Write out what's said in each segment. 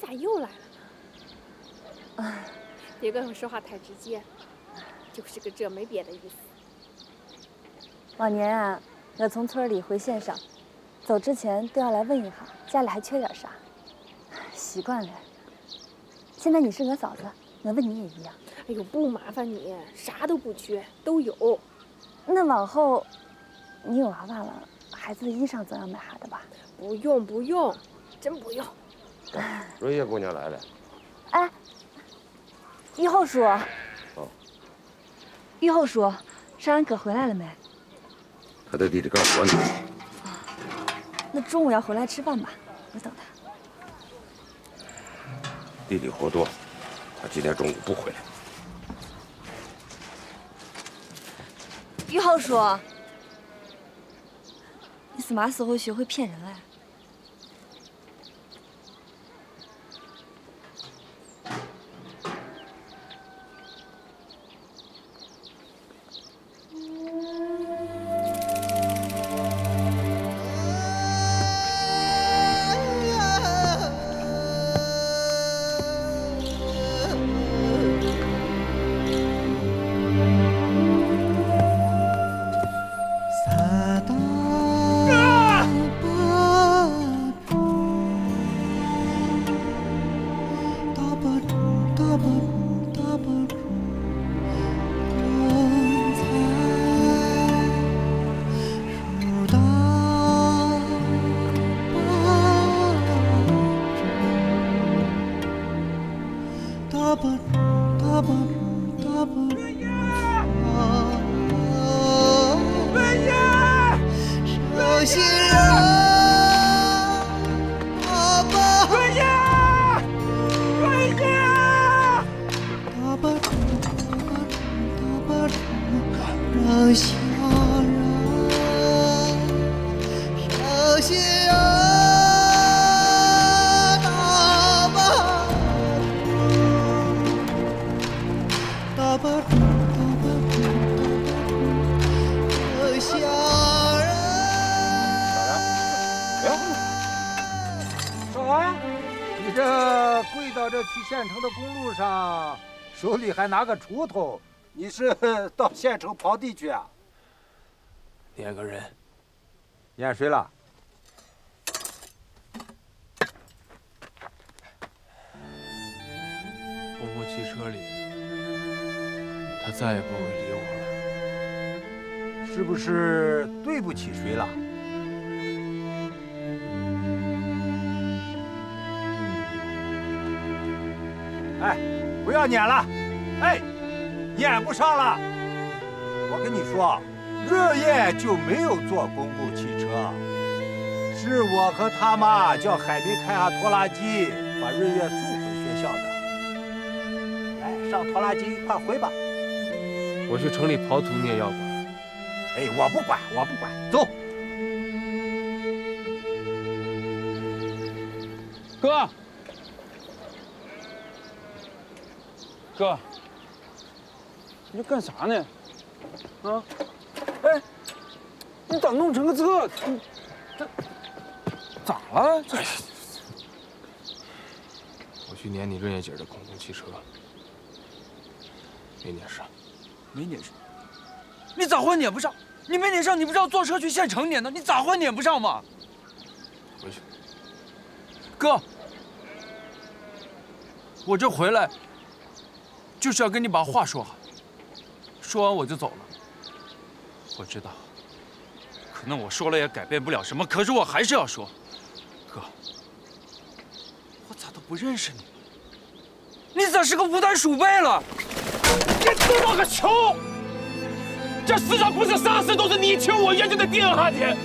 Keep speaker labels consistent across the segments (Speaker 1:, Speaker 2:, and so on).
Speaker 1: 你咋又来了呢？别跟我说话太直接，就是个这，没别的意思。
Speaker 2: 往年啊，我从村里回县上，走之前都要来问一下家里还缺点啥，习惯了。现在你是我嫂子，我问你也一样。
Speaker 1: 哎呦，不麻烦你，啥都不缺，都有。
Speaker 2: 那往后，你有娃娃了，孩子的衣裳总要买啥的吧？
Speaker 1: 不用不用，真不用。
Speaker 3: 瑞叶姑娘来了。
Speaker 2: 哎，玉后叔。哦。玉后叔，少安可回来了没？
Speaker 3: 他在地里干活呢。
Speaker 2: 那中午要回来吃饭吧？我等他。
Speaker 3: 地里活多，他今天中午不回来。
Speaker 2: 玉后叔，你什么时候学会骗人了？
Speaker 4: 还拿个锄头，你是到县城刨地去啊？
Speaker 5: 撵个人，
Speaker 4: 撵谁了？
Speaker 5: 公共汽车里，他再也不会理我
Speaker 4: 了。是不是对不起谁了？哎，不要撵了。哎，撵不上了。我跟你说，热夜就没有坐公共汽车，是我和他妈叫海明开下拖拉机，把日月送回学校的。来，上拖拉机，快回吧。
Speaker 5: 我去城里刨土，你也要管？
Speaker 4: 哎，我不管，我不管，走。
Speaker 5: 哥，哥。你干啥呢？啊！哎，你咋弄成个这？这咋了？这我去撵你润叶姐的公共汽车，没撵上。
Speaker 6: 没撵上？你咋会撵不上？你没撵上，你不是要坐车去县城撵的？你咋会撵不上嘛？
Speaker 5: 回去。
Speaker 6: 哥，我这回来就是要跟你把话说好。说完我就走了。我知道，可能我说了也改变不了什么，可是我还是要说，哥，我咋都不认识你？你咋是个无胆鼠辈了？
Speaker 5: 你知道个球！这世上不是啥事都是你情我愿就得定下去。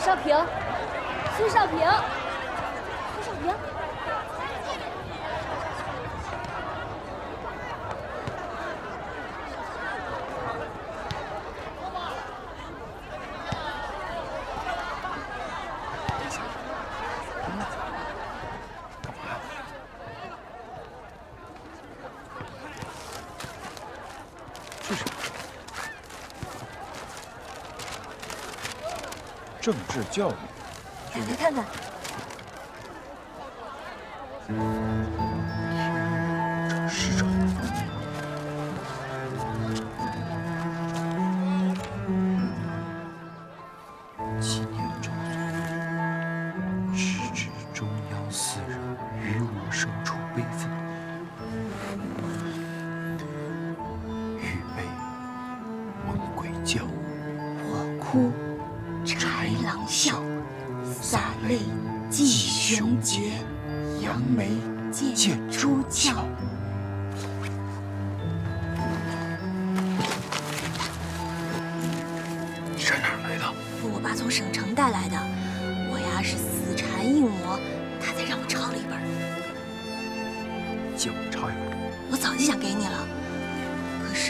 Speaker 7: 少平，孙少平，孙少平，
Speaker 6: 教育。
Speaker 7: 来看看，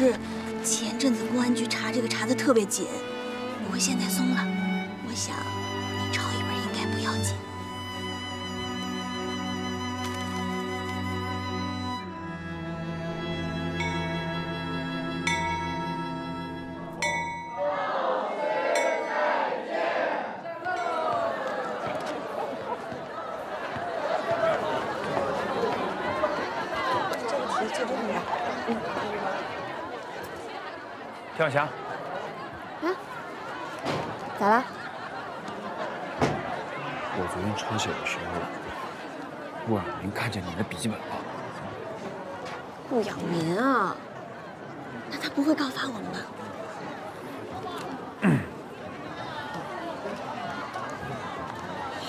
Speaker 8: 是前阵子公安局查这个查的特别紧，不过现在松了，我想
Speaker 6: 行小霞，
Speaker 7: 咋了？
Speaker 6: 我昨天抄写的时候，顾晓明看见你的笔记本了。
Speaker 8: 顾养民啊，那他不会告发我们吧？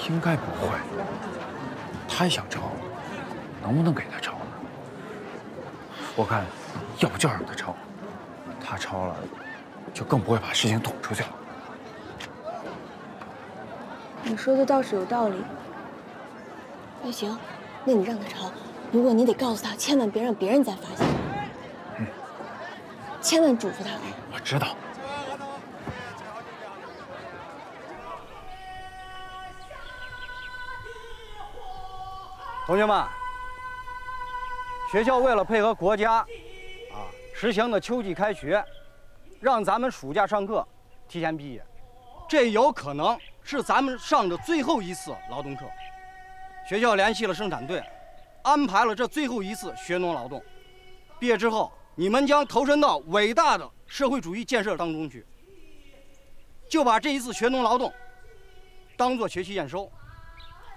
Speaker 6: 应该不会。他也想抄，能不能给他抄呢？我看，要不就让他抄，他抄了，就更不会把事情捅出去了。
Speaker 8: 你说的倒是有道理。那行，那你让他抄，不过你得告诉他，千万别让别人再发现。嗯千万嘱咐他啊。
Speaker 6: 我知道。
Speaker 9: 同学们，学校为了配合国家，啊，实行的秋季开学，让咱们暑假上课提前毕业，这有可能是咱们上的最后一次劳动课。学校联系了生产队，安排了这最后一次学农劳动。毕业之后，你们将投身到伟大的社会主义建设当中去。就把这一次学农劳动当做学期验收，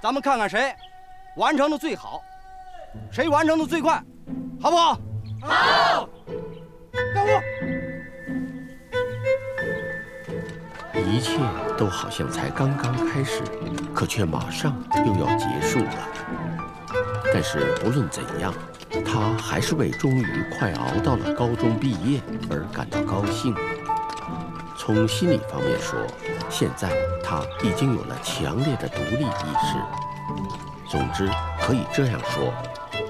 Speaker 9: 咱们看看谁完成的最好，谁完成的最快，好不好？好，干活。
Speaker 10: 一切都好像才刚刚开始，可却马上又要结束了。但是不论怎样，他还是为终于快熬到了高中毕业而感到高兴。从心理方面说，现在他已经有了强烈的独立意识。总之，可以这样说，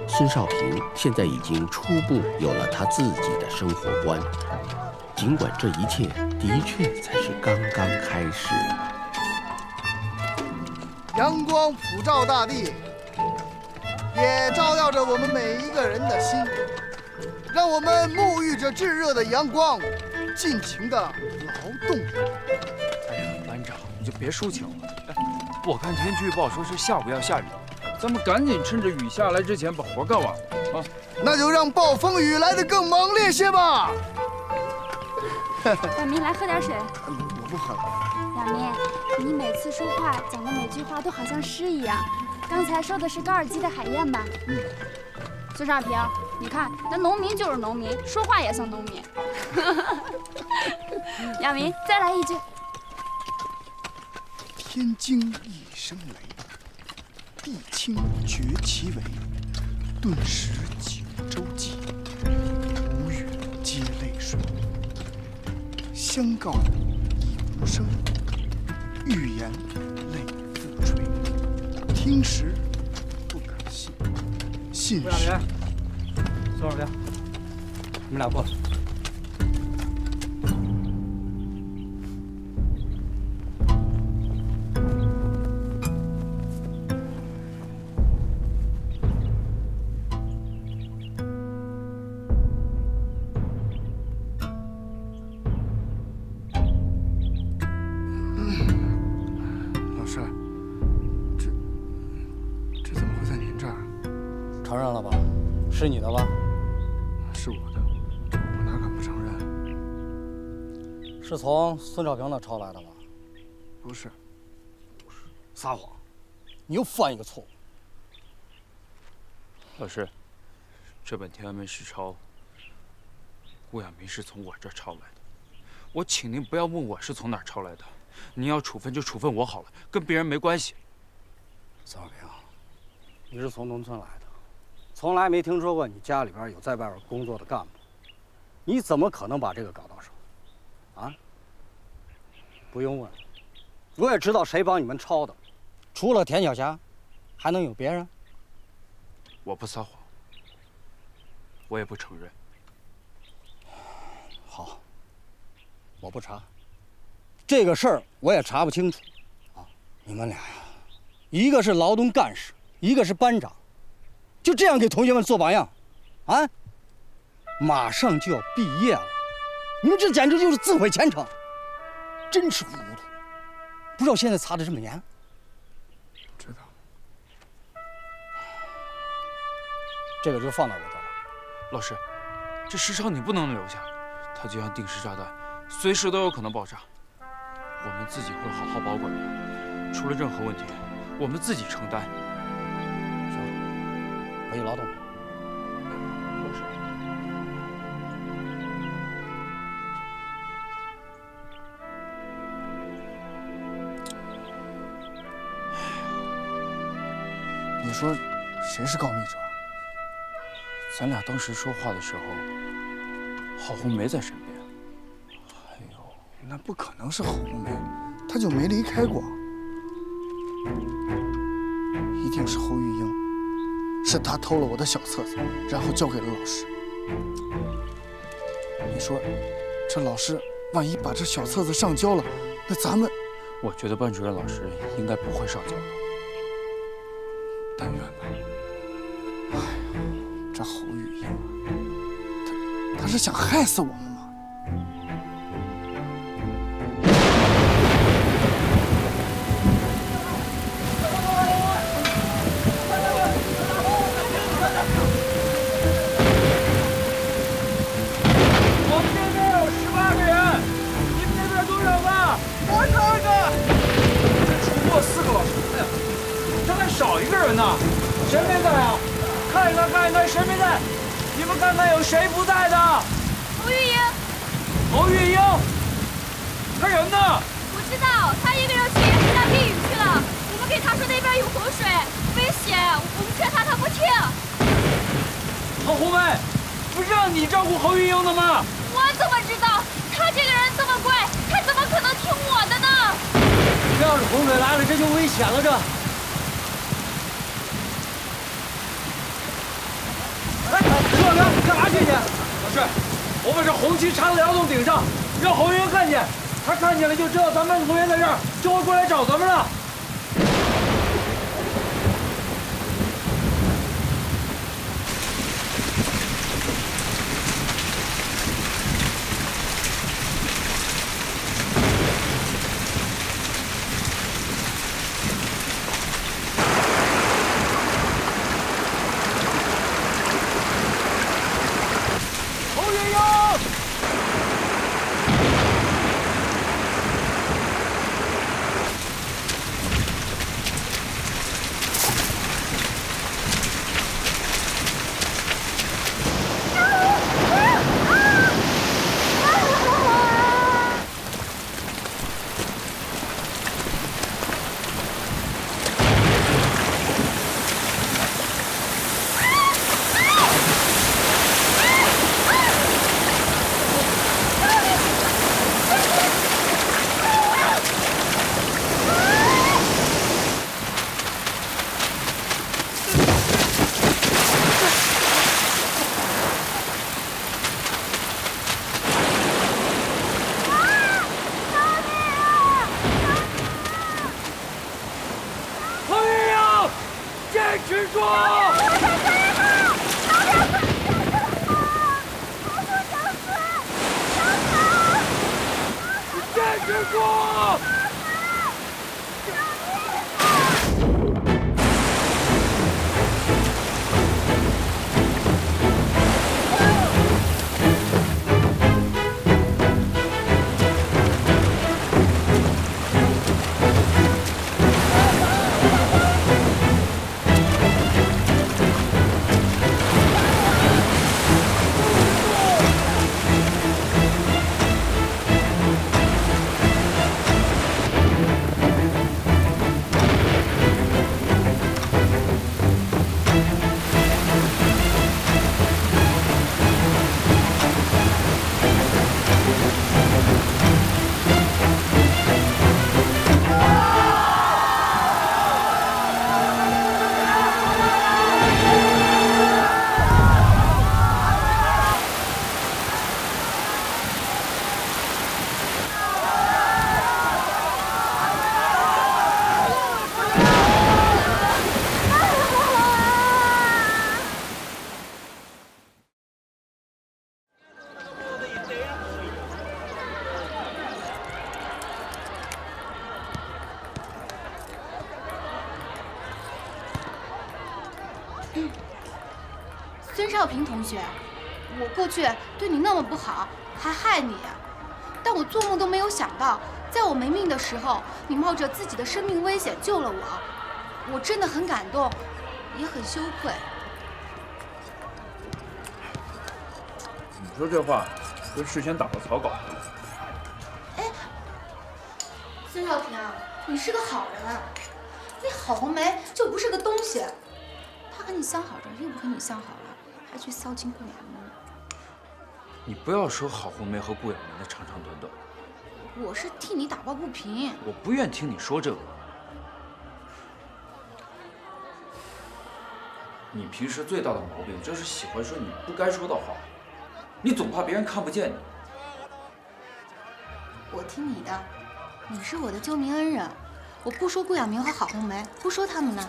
Speaker 10: 孙少平现在已经初步有了他自己的生活观。尽管这一切的确才是刚刚开始。
Speaker 11: 阳光普照大地，也照耀着我们每一个人的心。让我们沐浴着炙热的阳光，尽情的劳动。
Speaker 6: 哎呀，班长，你就别抒情了。哎，我看天气预报说是下午要下雨，咱们赶紧趁着雨下来之前把活干完啊！
Speaker 11: 那就让暴风雨来得更猛烈些吧。
Speaker 7: 亚明，来喝点水。
Speaker 11: 我不喝了。
Speaker 7: 亚明，你每次说话讲的每句话都好像诗一样。刚才说的是高尔基的海燕吧？
Speaker 11: 嗯。
Speaker 7: 孙少平，你看那农民就是农民，说话也像农民。亚明，再来一句。
Speaker 11: 天惊一声雷，地清绝其尾，顿时相告已无声，欲言泪不垂。听时不可信，信时。
Speaker 9: 孙少平，你们俩过来。是
Speaker 11: 我的，我哪敢不承认？
Speaker 9: 是从孙少平那抄来的吧？
Speaker 11: 不是，不是
Speaker 9: 撒谎！你又犯一个错误。
Speaker 6: 老师，这本天安门史抄，顾亚明是从我这儿抄来的。我请您不要问我是从哪儿抄来的，您要处分就处分我好了，跟别人没关系。
Speaker 9: 孙少平，你是从农村来的，从来没听说过你家里边有在外边工作的干部，你怎么可能把这个搞到手？啊？不用问，我也知道谁帮你们抄的，除了田晓霞，还能有别人？
Speaker 6: 我不撒谎，我也不承认。
Speaker 9: 好，我不查。这个事儿我也查不清楚。啊，你们俩呀，一个是劳动干事，一个是班长，就这样给同学们做榜样，啊？马上就要毕业了，你们这简直就是自毁前程，真是糊涂。不知道现在查的这么严。
Speaker 11: 知道。
Speaker 9: 这个就放到我这儿了。
Speaker 6: 老师，这石超你不能留下，它就像定时炸弹，随时都有可能爆炸。我们自己会好好保管的，出了任何问题，我们自己承担。
Speaker 9: 行，回去劳动。
Speaker 11: 你说谁是告密者？
Speaker 6: 咱俩当时说话的时候，郝红梅在身边。哎呦，
Speaker 11: 那不可能是郝红梅，她就没离开过。一定是侯玉英，是他偷了我的小册子，然后交给了老师。你说，这老师万一把这小册子上交了，那咱们……
Speaker 6: 我觉得班主任老师应该不会上交的。
Speaker 11: 但愿吧。哎呀，这侯玉英，他他是想害死我们吗？
Speaker 5: 人呢，谁没在啊？看一看，看一看，谁没在？你们看看有谁不在的？
Speaker 12: 侯玉英，
Speaker 5: 侯玉英，他人呢？
Speaker 12: 我知道，他一个人去施大避雨去了。我们给他说那边有洪水，危险，我们劝他，他不听。
Speaker 5: 郝红梅，不是让你照顾侯玉英的吗？
Speaker 12: 我怎么知道？他这个人这么乖，他怎么可能听我的呢？
Speaker 5: 这要是洪水来了，这就危险了，这。哎，这看见，你？老师，我把这红旗插在窑洞顶上，让侯云云看见，他看见了就知道咱们班同学在这儿，就会过来找咱们了。
Speaker 13: 少平同学，我过去对你那么不好，还害你，但我做梦都没有想到，在我没命的时候，你冒着自己的生命危险救了我，我真的很感动，也很羞愧。
Speaker 6: 你说这话跟事先打过草稿似的。
Speaker 13: 孙少平，你是个好人，那郝红梅就不是个东西，她跟你相好着，又不跟你相好了，还去骚情顾雅明。
Speaker 6: 你不要说郝红梅和顾晓明的长长短短，
Speaker 13: 我是替你打抱不平。
Speaker 6: 我不愿听你说这个。你平时最大的毛病就是喜欢说你不该说的话，你总怕别人看不见你。
Speaker 13: 我听你的，你是我的救命恩人，我不说顾晓明和郝红梅，不说他们呢。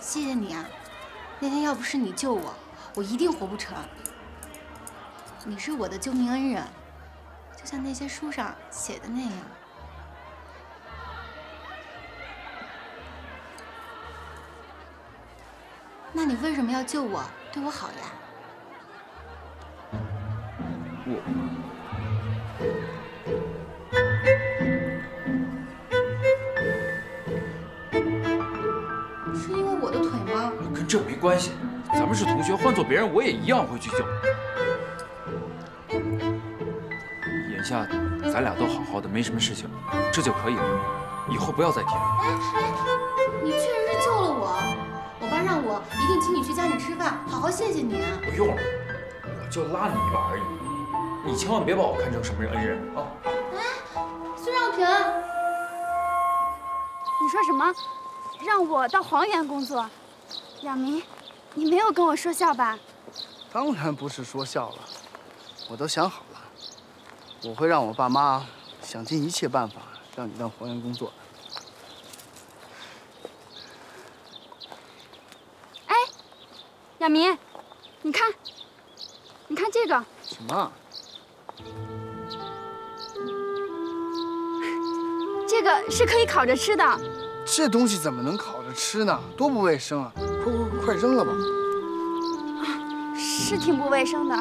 Speaker 13: 谢谢你啊，那天要不是你救我，我一定活不成。你是我的救命恩人，就像那些书上写的那样。那你为什么要救我，对我好呀？
Speaker 6: 我这没关系，咱们是同学，换做别人我也一样会去救。眼下咱俩都好好的，没什么事情，这就可以了。以后不要再提了。
Speaker 13: 哎哎，你确实是救了我，我爸让我一定请你去家里吃饭，好好谢谢你。
Speaker 6: 不用了，我就拉你一把而已，你千万别把我看成什么恩人啊！
Speaker 13: 哎孙少平，
Speaker 7: 你说什么？让我到黄原工作？亚明，你没有跟我说笑吧？
Speaker 11: 当然不是说笑了，我都想好了，我会让我爸妈想尽一切办法让你当黄原工作的。
Speaker 7: 哎，亚明，你看，你看这个，
Speaker 11: 什么？
Speaker 7: 这个是可以烤着吃的。
Speaker 11: 这东西怎么能烤着吃呢？多不卫生啊！快扔了吧！
Speaker 7: 啊是挺不卫生的，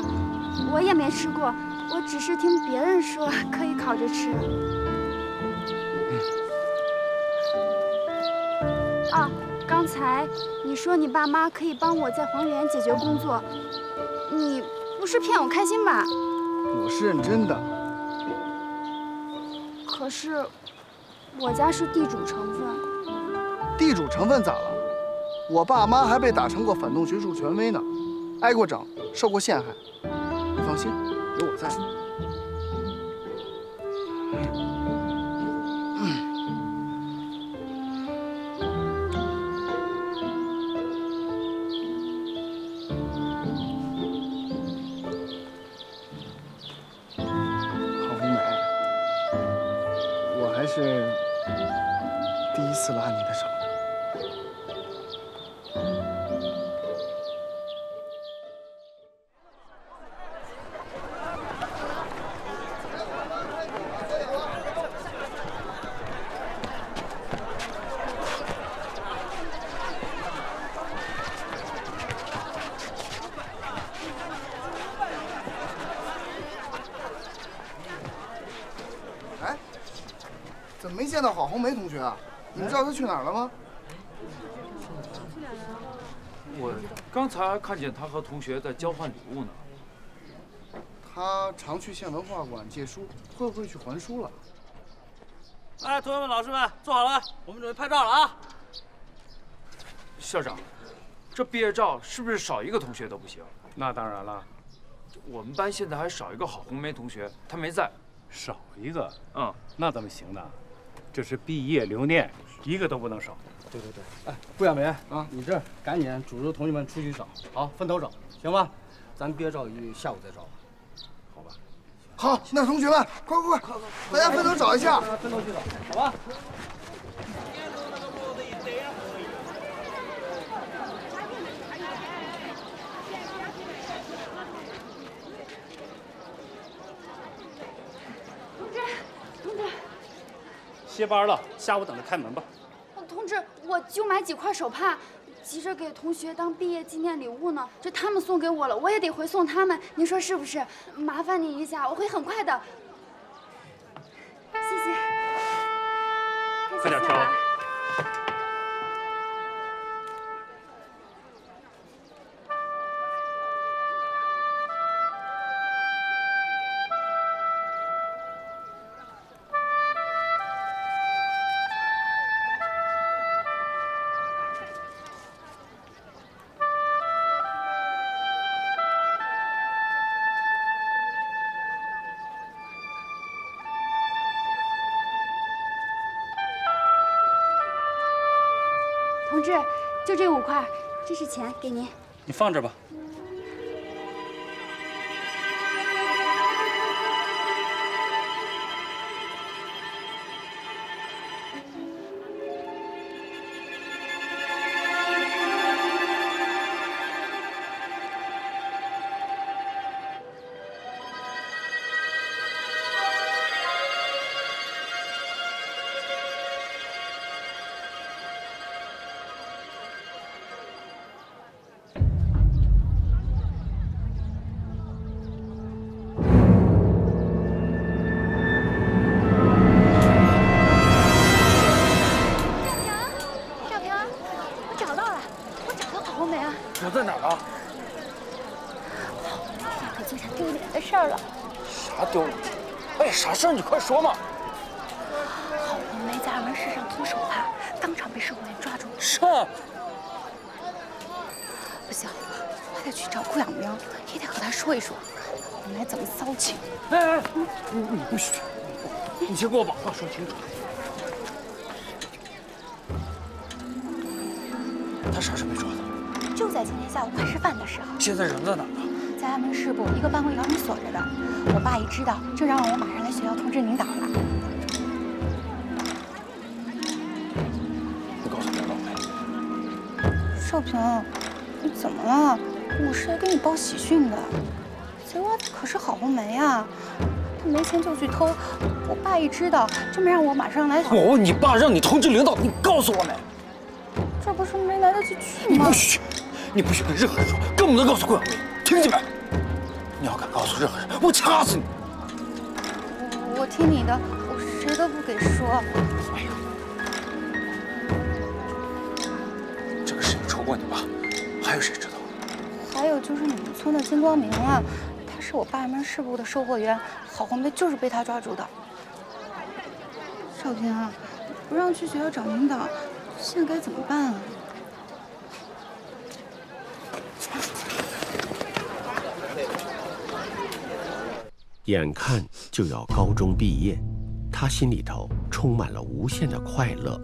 Speaker 7: 我也没吃过，我只是听别人说 可以烤着吃。啊，刚才你说你爸妈可以帮我在黄原解决工作，你不是骗我开心吧？
Speaker 11: 我是认真的。
Speaker 7: 可是我家是地主成分。
Speaker 11: 地主成分咋了？我爸妈还被打成过反动学术权威呢，挨过整，受过陷害。你放心，有我在。见到郝红梅同学啊？你们知道她去哪儿了吗？
Speaker 6: 我刚才看见她和同学在交换礼物呢。
Speaker 11: 她常去县文化馆借书，会不会去还书了？
Speaker 14: 哎，同学们、老师们，坐好了，我们准备拍照了啊！
Speaker 6: 校长，这毕业照是不是少一个同学都不行？
Speaker 15: 那当然了，
Speaker 6: 我们班现在还少一个郝红梅同学，她没在。
Speaker 15: 少一个？
Speaker 6: 嗯，
Speaker 15: 那怎么行呢？这是毕业留念，一个都不能少。
Speaker 9: 对对对，哎，顾亚梅啊，你这赶紧组织同学们出去找，好，分头找，行吧？咱毕业照一下午再找吧，好吧？
Speaker 11: 好，那同学们，快快快，大家分头找一下，
Speaker 9: 分头去找，好吧？
Speaker 16: 同志，同志，
Speaker 15: 歇班了，下午等着开门吧。
Speaker 16: 同志，我就买几块手帕，急着给同学当毕业纪念礼物呢。这他们送给我了，我也得回送他们，您说是不是？麻烦您一下，我会很快的。谢谢。
Speaker 15: 快点挑。
Speaker 16: 就这五块，这是钱，给您。
Speaker 15: 你放这吧。
Speaker 16: 我找到了，我找到郝红梅了。
Speaker 6: 我在哪儿啊？
Speaker 16: 那可做下丢脸的事儿了。
Speaker 6: 啥丢脸？哎，啥事儿？你快说嘛！
Speaker 16: 郝红梅在二门市上偷手帕，当场被售货员抓住。
Speaker 6: 是。
Speaker 16: 不行，我得去找顾养明，也得和他说一说，郝红梅怎么骚情。
Speaker 6: 哎哎，你你不许！你先给我把话说清楚。他啥时候被抓的？
Speaker 16: 就在今天下午快吃饭的时候。
Speaker 6: 现在人在哪儿呢？
Speaker 16: 在安门市部一个办公窑里锁着的。我爸一知道，就让我马上来学校通知领导了。
Speaker 6: 你告诉领导没？
Speaker 16: 少平，你怎么了？我是来给你报喜讯的。贼娃可是郝红梅啊，她没钱就去偷。我爸一知道，就没让我马上来。
Speaker 6: 我问你爸让你通知领导，你告诉我没？
Speaker 16: 来得及去吗？
Speaker 6: 你不许，你不许跟任何人说，更不能告诉顾小明，听见没？你要敢告诉任何人，我掐死你！
Speaker 16: 我我听你的，我谁都不给说。
Speaker 6: 哎呀，这个事情除过你爸，还有谁知道？
Speaker 16: 还有就是你们村的金光明啊，他是我爸安门市部的售货员，郝红梅就是被他抓住的。少平啊，不让去学校找领导，现在该怎么办啊？
Speaker 10: 眼看就要高中毕业，他心里头充满了无限的快乐。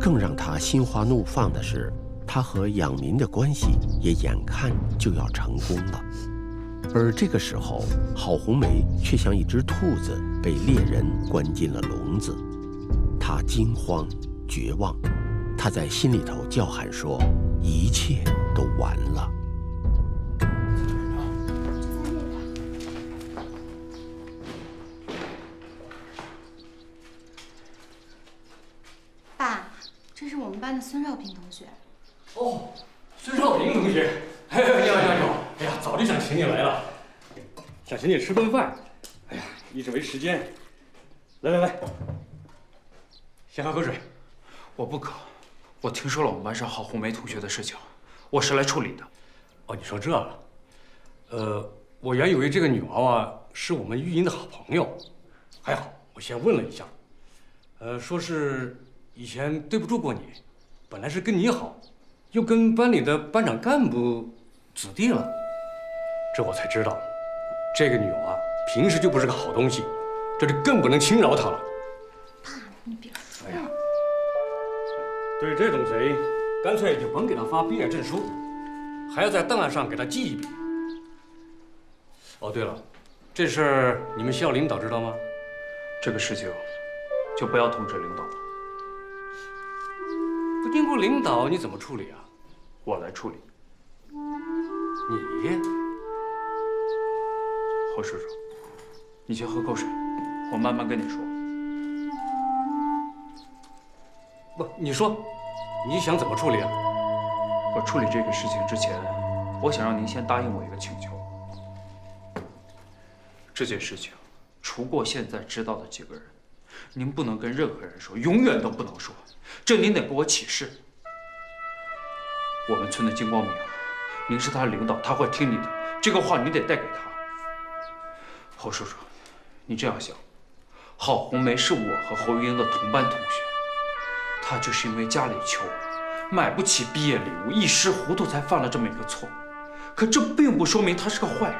Speaker 10: 更让他心花怒放的是，他和养民的关系也眼看就要成功了。而这个时候，郝红梅却像一只兔子被猎人关进了笼子，她惊慌绝望，她在心里头叫喊说：“一切都完了。”
Speaker 13: 班的孙少平同学。
Speaker 15: 哦，孙少平同学，哎，你好，你好！哎呀，早就想请你来了，想请你吃顿饭。哎呀，一直没时间。来来来，先喝口水。
Speaker 6: 我不渴，我听说了我们班上郝红梅同学的事情，我是来处理的。
Speaker 15: 哦，你说这个，呃，我原以为这个女娃娃是我们玉英的好朋友，还好我先问了一下，呃，说是以前对不住过你，本来是跟你好，又跟班里的班长干部子弟了，这我才知道，这个女娃平时就不是个好东西，这就更不能轻饶她了。
Speaker 13: 爸，你别说。
Speaker 15: 哎呀，对这种贼，干脆就甭给他发毕业证书，还要在档案上给他记一笔。哦，对了，这事儿你们校领导知道吗？
Speaker 6: 这个事情就不要通知领导了，
Speaker 15: 不经过领导，你怎么处理啊？
Speaker 6: 我来处理。
Speaker 15: 你？
Speaker 6: 侯叔叔，你先喝口水，我慢慢跟你说。
Speaker 15: 不，你说，你想怎么处理啊？
Speaker 6: 我处理这个事情之前，我想让您先答应我一个请求。这件事情，除过现在知道的几个人，您不能跟任何人说，永远都不能说。这您得给我启示。我们村的金光明，您是他领导，他会听你的。这个话你得带给他。侯叔叔，你这样想，郝红梅是我和侯玉英的同班同学，她就是因为家里穷，买不起毕业礼物，一时糊涂才犯了这么一个错。可这并不说明她是个坏人。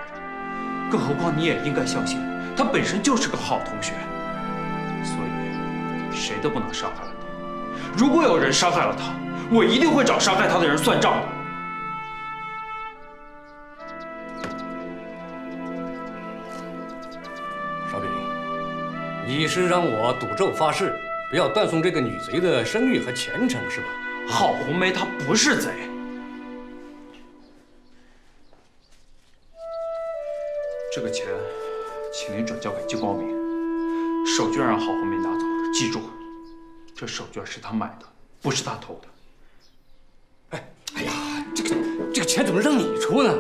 Speaker 6: 更何况你也应该相信，他本身就是个好同学，所以谁都不能伤害了。如果有人伤害了他，我一定会找伤害他的人算账的。
Speaker 15: 少炳，你是让我赌咒发誓，不要断送这个女贼的声誉和前程，是吧？
Speaker 6: 郝红梅她不是贼。这个钱，请您转交给金光明，手绢让郝红梅拿走。记住，这手绢是他买的，不是他偷的。
Speaker 15: 哎哎呀，这个这个钱怎么让你出呢？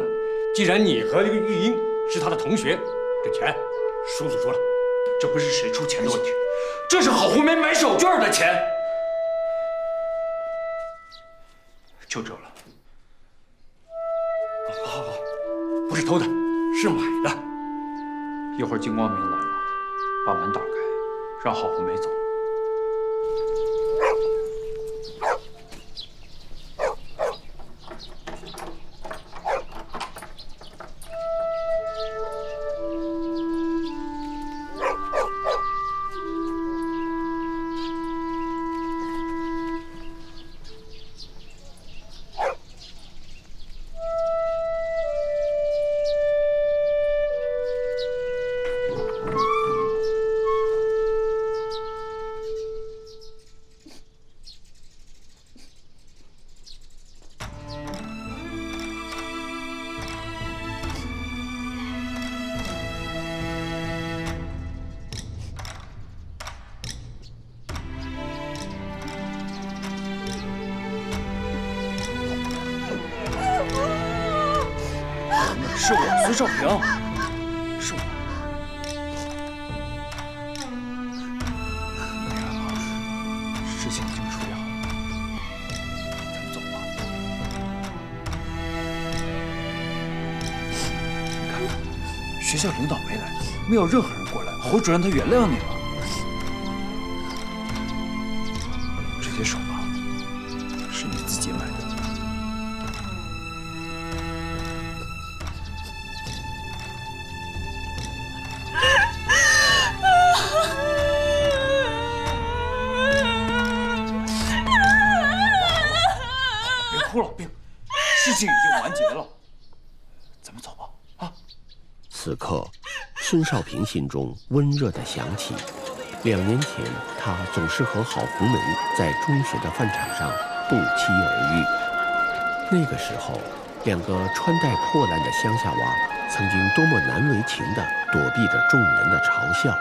Speaker 15: 既然你和这个玉英是他的同学，这钱叔叔说了，
Speaker 6: 这不是谁出钱的问题，这是郝红梅买手绢的钱。就这了。
Speaker 15: 好好好，不是偷的，是买的。
Speaker 6: 一会儿金光明来了，把门打开，让郝红梅走。Oh. 是我，孙少平，是我。事情已经处理好，咱们走吧。你看，学校领导没来，没有任何人过来，侯主任他原谅你了。
Speaker 10: 少平心中温热的想起，两年前他总是和郝红梅在中学的饭场上不期而遇。那个时候，两个穿戴破烂的乡下娃曾经多么难为情地躲避着众人的嘲笑，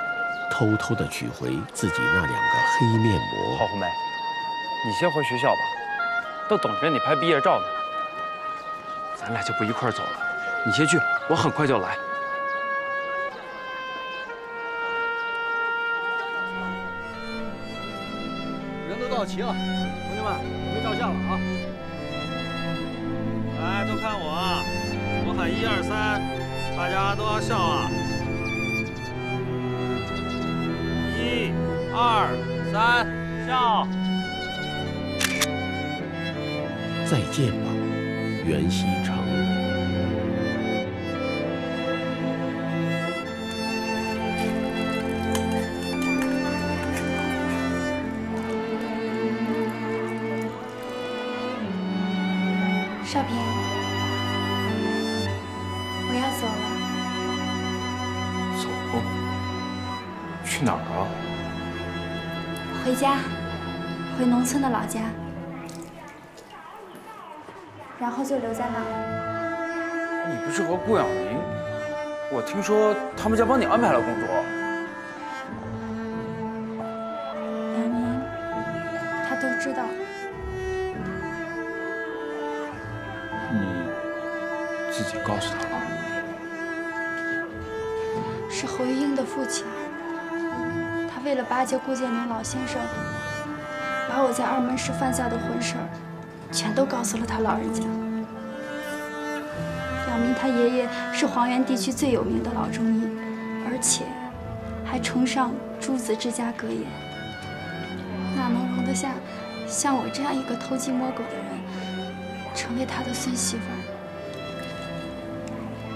Speaker 10: 偷偷地取回自己那两个黑面膜。
Speaker 6: 郝红梅，你先回学校吧，都等着你拍毕业照呢。咱俩就不一块走了，你先去，我很快就来。
Speaker 9: 齐了，同学们准备照相了啊！
Speaker 14: 来，都看我啊！我喊一二三，大家都要笑啊！一、二、三，笑！
Speaker 10: 再见吧，袁西城。
Speaker 7: 家，回农村的老家，然后就留在那儿。
Speaker 6: 你不是和顾养民？我听说他们家帮你安排了工作。
Speaker 7: 杨明，他都知道。
Speaker 6: 你自己告诉他了？
Speaker 7: 是侯玉英的父亲，他为了巴结顾建明老先生，把我在二门市犯下的浑事儿，全都告诉了他老人家。杨明他爷爷是黄原地区最有名的老中医，而且还崇尚诸子之家格言，哪能容得下像我这样一个偷鸡摸狗的人成为他的孙媳妇儿？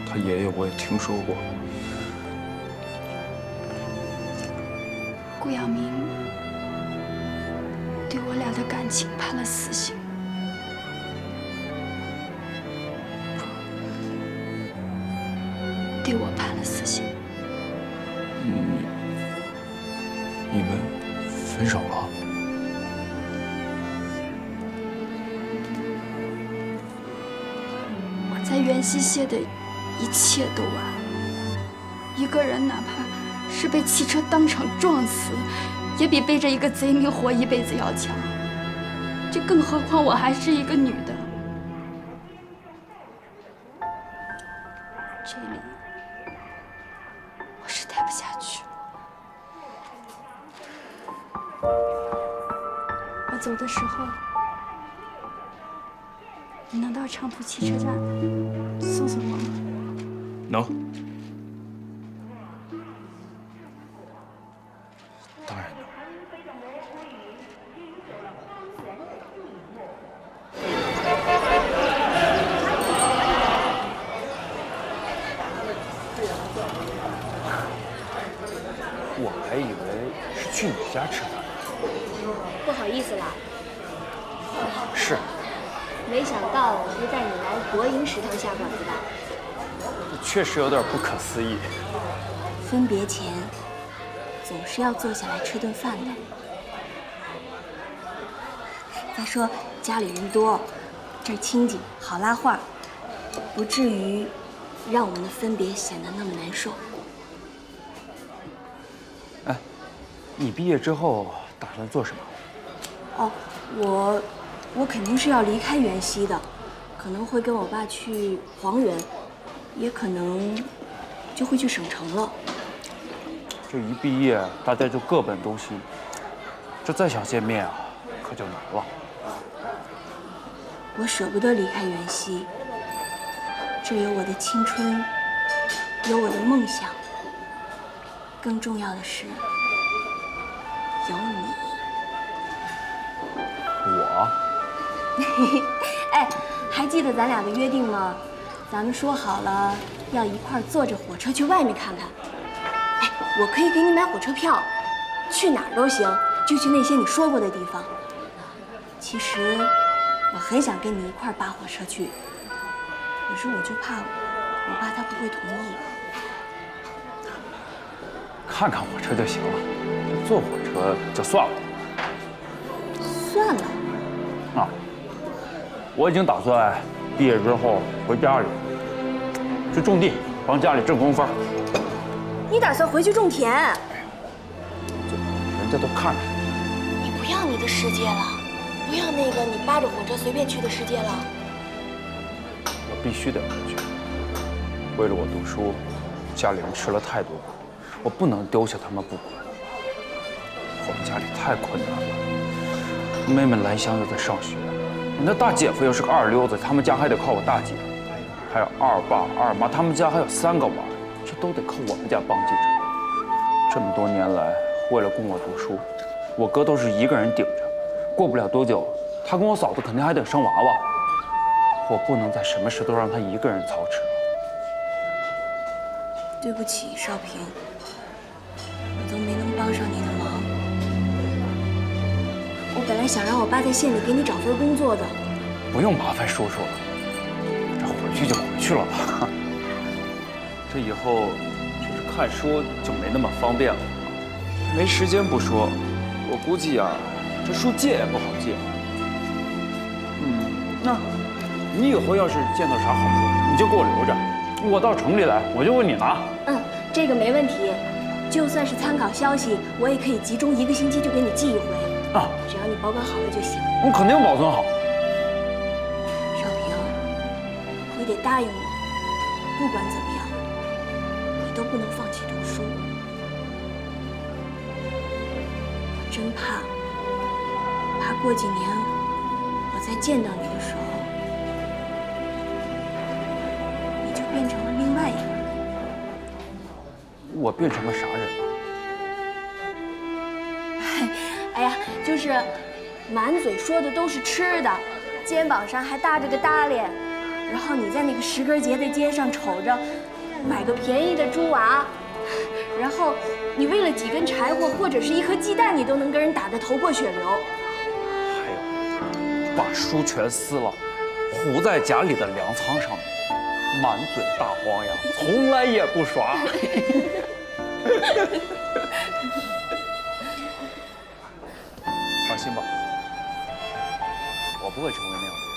Speaker 6: 他爷爷我也听说过。
Speaker 7: 顾养民对我俩的感情判了死刑，对我判了死刑。
Speaker 6: 你你们分手了？
Speaker 7: 我在袁溪县的一切都完了。一个人哪怕是被汽车当场撞死，也比背着一个贼名活一辈子要强。这更何况我还是一个女的。这里我是待不下去。我走的时候，你能到长浦汽车站送送我吗？
Speaker 6: 能。确实有点不可思议。
Speaker 8: 分别前，总是要坐下来吃顿饭的。再说家里人多，这儿清静，好拉话，不至于让我们的分别显得那么难受。
Speaker 6: 哎，你毕业之后打算做什么？
Speaker 8: 哦，我我肯定是要离开袁溪的，可能会跟我爸去黄原，也可能就会去省城了。
Speaker 6: 这一毕业，大家就各奔东西，这再想见面啊，可就难了。
Speaker 8: 我舍不得离开袁溪，这有我的青春，有我的梦想，更重要的是有你。
Speaker 6: 我？
Speaker 8: 哎，还记得咱俩的约定吗？咱们说好了要一块坐着火车去外面看看。哎，我可以给你买火车票，去哪儿都行，就去那些你说过的地方。其实我很想跟你一块儿扒火车去，可是我就怕我爸他不会同意。
Speaker 6: 看看火车就行了，坐火车就算了。
Speaker 8: 算了。
Speaker 6: 啊，我已经打算毕业之后回家里去种地，帮家里挣工分。
Speaker 8: 你打算回去种田？
Speaker 6: 人家都看着。
Speaker 8: 你不要你的世界了，不要那个你扒着火车随便去的世界了。
Speaker 6: 我必须得回去。为了我读书，家里人吃了太多苦，我不能丢下他们不管。我们家里太困难了，妹妹兰香又在上学，你那大姐夫又是个二流子，他们家还得靠我大姐，还有二爸二妈，他们家还有三个娃，这都得靠我们家帮记着。这么多年来，为了供我读书，我哥都是一个人顶着，过不了多久，他跟我嫂子肯定还得生娃娃，我不能再什么事都让他一个人操持了。
Speaker 8: 对不起，少平，我都没能帮上你的忙。我本来想让我爸在县里给你找份工作的。
Speaker 6: 不用麻烦叔叔了，去了吧。这以后就是看书就没那么方便了，没时间不说，我估计啊，这书借也不好借。嗯，那，你以后要是见到啥好书，你就给我留着，我到城里来我就问你拿。
Speaker 8: 嗯，这个没问题。就算是参考消息，我也可以集中一个星期就给你寄一回。
Speaker 6: 啊，
Speaker 8: 只要你保管好了就行。
Speaker 6: 我肯定保存好。
Speaker 8: 答应我，不管怎么样，你都不能放弃读书。我真怕，怕过几年我再见到你的时候，你就变成了另外一个人。
Speaker 6: 我变成了啥人了？
Speaker 8: 哎呀，就是满嘴说的都是吃的，肩膀上还搭着个搭脸，然后你在那个石根节的街上瞅着买个便宜的猪娃，然后你为了几根柴火或者是一颗鸡蛋，你都能跟人打得头破血流。
Speaker 6: 还有，把书全撕了，糊在家里的粮仓上面，满嘴大黄牙，从来也不耍。放心吧，我不会成为那样的人。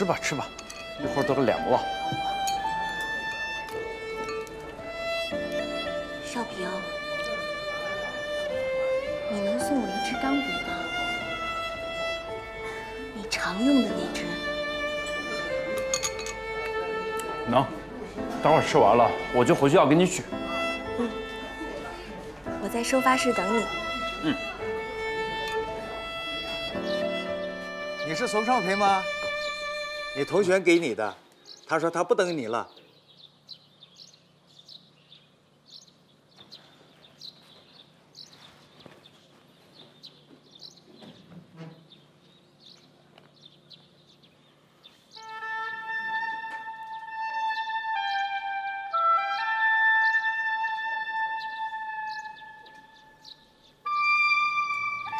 Speaker 6: 吃吧吃吧，一会儿都凉了。
Speaker 8: 少平，你能送我一支钢笔吗？你常用的那支。
Speaker 6: 能，等会儿吃完了我就回去要给你取。
Speaker 8: 嗯我在收发室等你。
Speaker 6: 嗯。
Speaker 17: 你是宋少平吗？你同学给你的，他说他不等你了。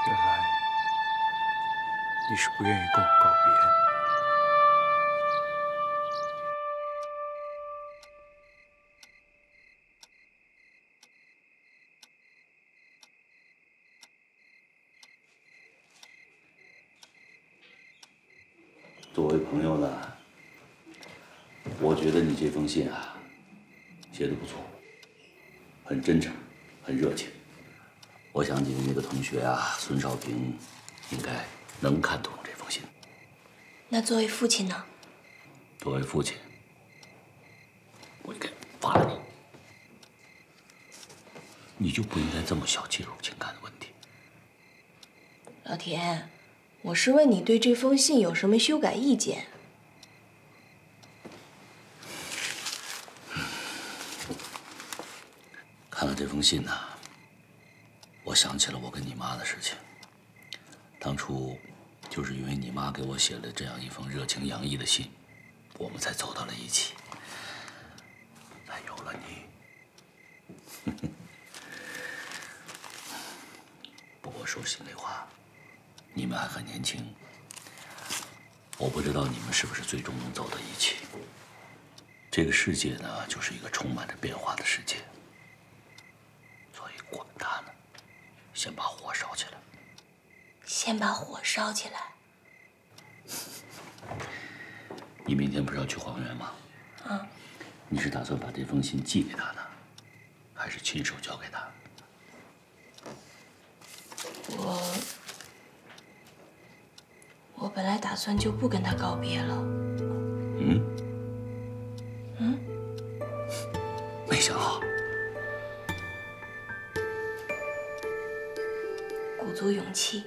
Speaker 6: 原来你是不愿意跟我告别。
Speaker 18: 这封信啊，写的不错，很真诚，很热情。我想你的那个同学啊，孙少平，应该能看懂这封信。
Speaker 8: 那作为父亲呢？
Speaker 18: 作为父亲，我应该罚了你。你就不应该这么小介入情感的问题。
Speaker 8: 老田，我是问你对这封信有什么修改意见？
Speaker 18: 看了这封信呢，我想起了我跟你妈的事情。当初就是因为你妈给我写了这样一封热情洋溢的信，我们才走到了一起，才有了你。不过说心里话，你们还很年轻，我不知道你们是不是最终能走到一起。这个世界呢，就是一个充满着变化的世界，所以管它呢，先把火烧起来。
Speaker 8: 先把火烧起来。
Speaker 18: 你明天不是要去黄原吗？
Speaker 8: 啊，
Speaker 18: 你是打算把这封信寄给他呢，还是亲手交给他？
Speaker 8: 我我本来打算就不跟他告别了。
Speaker 18: 嗯，
Speaker 8: 嗯，
Speaker 18: 没想好。
Speaker 4: 鼓足勇气